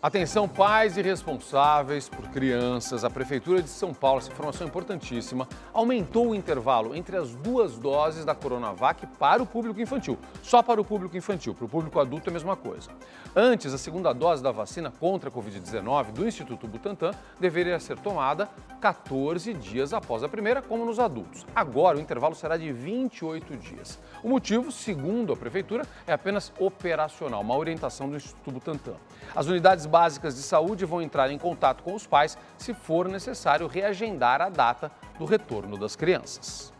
Atenção, pais e responsáveis por crianças. A Prefeitura de São Paulo, essa informação é importantíssima, aumentou o intervalo entre as duas doses da Coronavac para o público infantil. Só para o público infantil, para o público adulto é a mesma coisa. Antes, a segunda dose da vacina contra a Covid-19 do Instituto Butantan deveria ser tomada 14 dias após a primeira, como nos adultos. Agora, o intervalo será de 28 dias. O motivo, segundo a Prefeitura, é apenas operacional, uma orientação do Instituto Butantan. As unidades básicas de saúde vão entrar em contato com os pais se for necessário reagendar a data do retorno das crianças.